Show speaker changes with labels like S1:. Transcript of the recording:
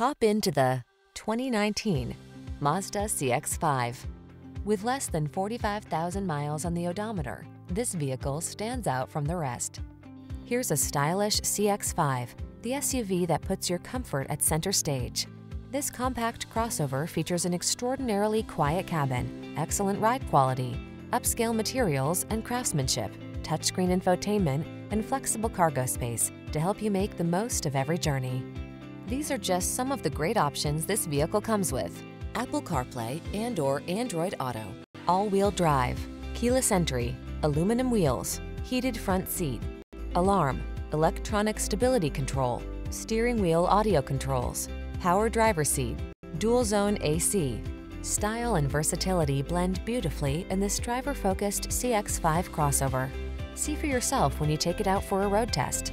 S1: Hop into the 2019 Mazda CX-5. With less than 45,000 miles on the odometer, this vehicle stands out from the rest. Here's a stylish CX-5, the SUV that puts your comfort at center stage. This compact crossover features an extraordinarily quiet cabin, excellent ride quality, upscale materials and craftsmanship, touchscreen infotainment, and flexible cargo space to help you make the most of every journey. These are just some of the great options this vehicle comes with. Apple CarPlay and or Android Auto, all-wheel drive, keyless entry, aluminum wheels, heated front seat, alarm, electronic stability control, steering wheel audio controls, power driver seat, dual zone AC. Style and versatility blend beautifully in this driver-focused CX-5 crossover. See for yourself when you take it out for a road test.